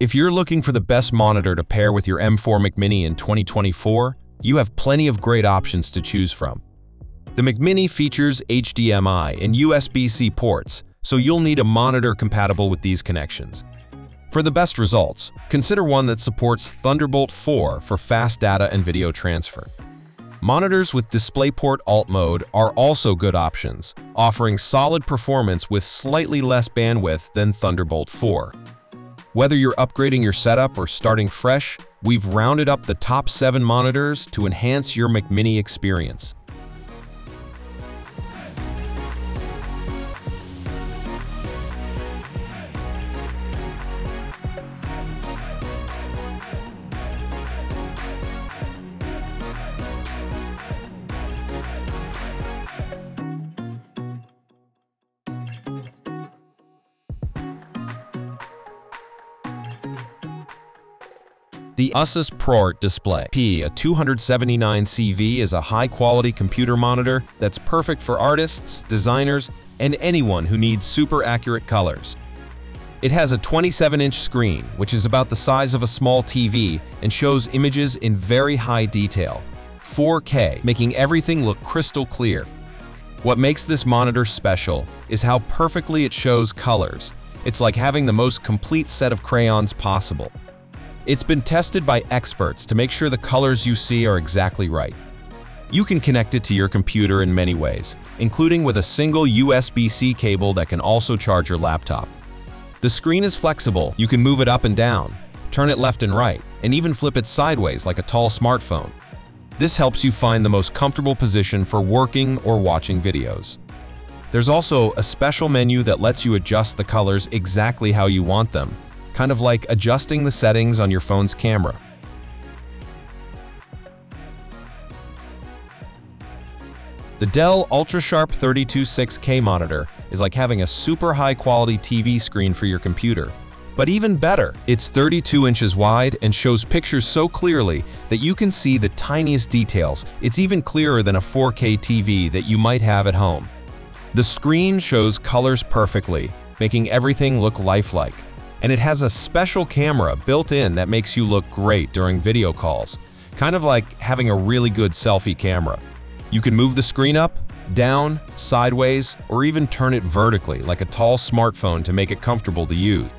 If you're looking for the best monitor to pair with your M4 Mac Mini in 2024, you have plenty of great options to choose from. The Mac Mini features HDMI and USB-C ports, so you'll need a monitor compatible with these connections. For the best results, consider one that supports Thunderbolt 4 for fast data and video transfer. Monitors with DisplayPort Alt mode are also good options, offering solid performance with slightly less bandwidth than Thunderbolt 4. Whether you're upgrading your setup or starting fresh, we've rounded up the top 7 monitors to enhance your Mac Mini experience. The Asus ProArt Display PA279CV is a high-quality computer monitor that's perfect for artists, designers, and anyone who needs super accurate colors. It has a 27-inch screen, which is about the size of a small TV and shows images in very high detail, 4K, making everything look crystal clear. What makes this monitor special is how perfectly it shows colors. It's like having the most complete set of crayons possible. It's been tested by experts to make sure the colors you see are exactly right. You can connect it to your computer in many ways, including with a single USB-C cable that can also charge your laptop. The screen is flexible, you can move it up and down, turn it left and right, and even flip it sideways like a tall smartphone. This helps you find the most comfortable position for working or watching videos. There's also a special menu that lets you adjust the colors exactly how you want them, kind of like adjusting the settings on your phone's camera. The Dell UltraSharp 326K monitor is like having a super high-quality TV screen for your computer. But even better, it's 32 inches wide and shows pictures so clearly that you can see the tiniest details. It's even clearer than a 4K TV that you might have at home. The screen shows colors perfectly, making everything look lifelike and it has a special camera built in that makes you look great during video calls, kind of like having a really good selfie camera. You can move the screen up, down, sideways, or even turn it vertically like a tall smartphone to make it comfortable to use.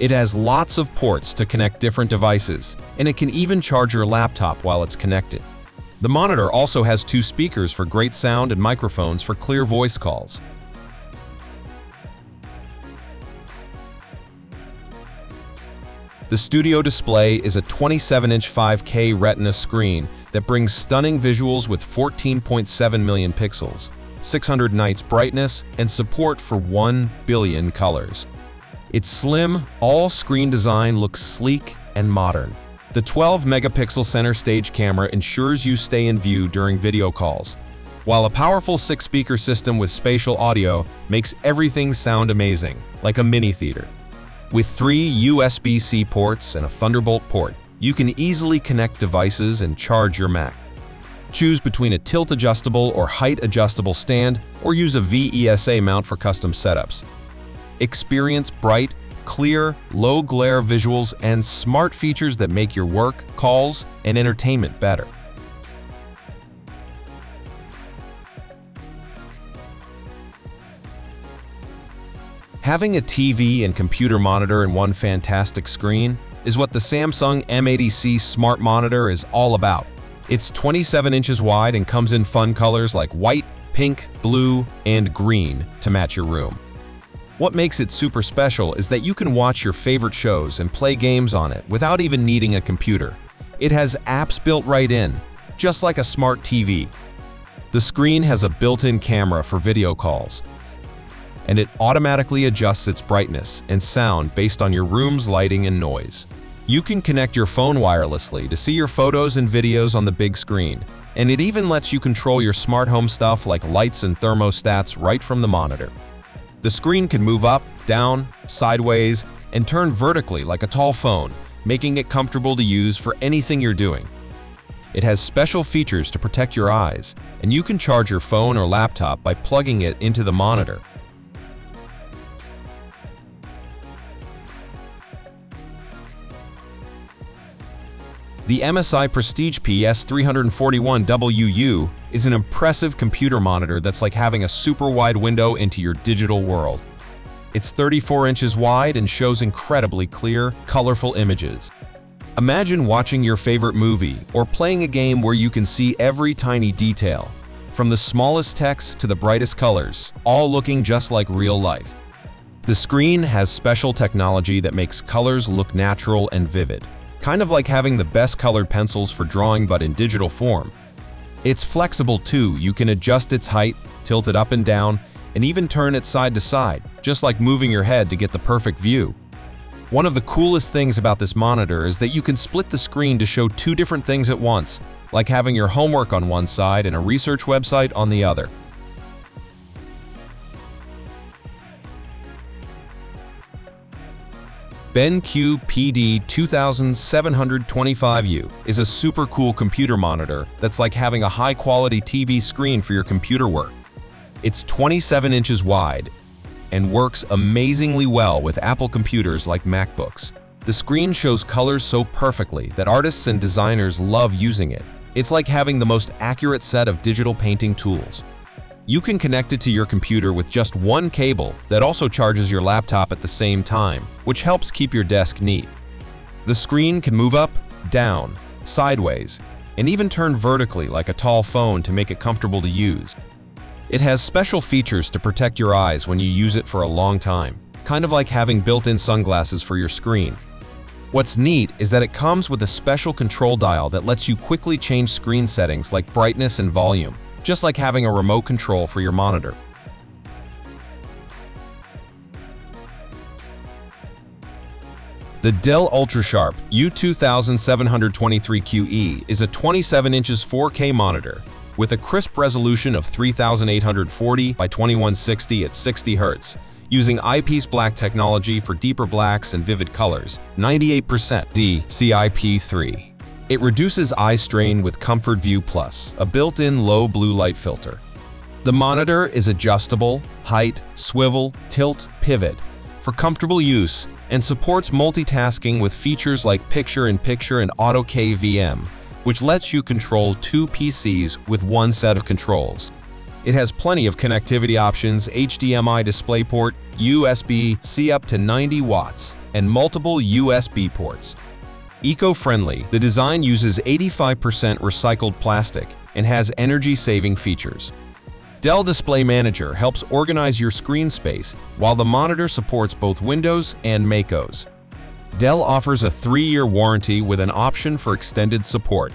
It has lots of ports to connect different devices, and it can even charge your laptop while it's connected. The monitor also has two speakers for great sound and microphones for clear voice calls. The Studio Display is a 27-inch 5K Retina screen that brings stunning visuals with 14.7 million pixels, 600 nits brightness, and support for 1 billion colors. Its slim, all-screen design looks sleek and modern. The 12-megapixel center stage camera ensures you stay in view during video calls, while a powerful six-speaker system with spatial audio makes everything sound amazing, like a mini theater. With three USB-C ports and a Thunderbolt port, you can easily connect devices and charge your Mac. Choose between a tilt-adjustable or height-adjustable stand or use a VESA mount for custom setups. Experience bright, clear, low-glare visuals and smart features that make your work, calls, and entertainment better. Having a TV and computer monitor in one fantastic screen is what the Samsung M80C Smart Monitor is all about. It's 27 inches wide and comes in fun colors like white, pink, blue, and green to match your room. What makes it super special is that you can watch your favorite shows and play games on it without even needing a computer. It has apps built right in, just like a smart TV. The screen has a built-in camera for video calls, and it automatically adjusts its brightness and sound based on your room's lighting and noise. You can connect your phone wirelessly to see your photos and videos on the big screen, and it even lets you control your smart home stuff like lights and thermostats right from the monitor. The screen can move up, down, sideways, and turn vertically like a tall phone, making it comfortable to use for anything you're doing. It has special features to protect your eyes, and you can charge your phone or laptop by plugging it into the monitor, The MSI Prestige PS341WU is an impressive computer monitor that's like having a super wide window into your digital world. It's 34 inches wide and shows incredibly clear, colorful images. Imagine watching your favorite movie or playing a game where you can see every tiny detail, from the smallest text to the brightest colors, all looking just like real life. The screen has special technology that makes colors look natural and vivid, kind of like having the best colored pencils for drawing but in digital form. It's flexible too, you can adjust its height, tilt it up and down, and even turn it side to side, just like moving your head to get the perfect view. One of the coolest things about this monitor is that you can split the screen to show two different things at once, like having your homework on one side and a research website on the other. BenQ PD 2725U is a super cool computer monitor that's like having a high-quality TV screen for your computer work. It's 27 inches wide and works amazingly well with Apple computers like MacBooks. The screen shows colors so perfectly that artists and designers love using it. It's like having the most accurate set of digital painting tools. You can connect it to your computer with just one cable that also charges your laptop at the same time, which helps keep your desk neat. The screen can move up, down, sideways, and even turn vertically like a tall phone to make it comfortable to use. It has special features to protect your eyes when you use it for a long time, kind of like having built-in sunglasses for your screen. What's neat is that it comes with a special control dial that lets you quickly change screen settings like brightness and volume, just like having a remote control for your monitor. The Dell UltraSharp U2723QE is a 27 inches 4K monitor with a crisp resolution of 3840 by 2160 at 60 Hz, using IPS Black technology for deeper blacks and vivid colors, 98% DCI-P3. It reduces eye strain with Comfort View Plus, a built-in low blue light filter. The monitor is adjustable, height, swivel, tilt, pivot, for comfortable use and supports multitasking with features like picture-in-picture -picture and Auto KVM, which lets you control two PCs with one set of controls. It has plenty of connectivity options, HDMI DisplayPort, USB-C up to 90 watts, and multiple USB ports. Eco-friendly, the design uses 85% recycled plastic and has energy-saving features. Dell Display Manager helps organize your screen space, while the monitor supports both Windows and MacOS. Dell offers a three-year warranty with an option for extended support.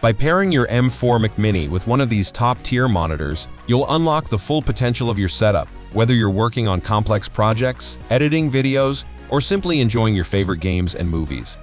By pairing your M4 Mac Mini with one of these top-tier monitors, you'll unlock the full potential of your setup, whether you're working on complex projects, editing videos, or simply enjoying your favorite games and movies.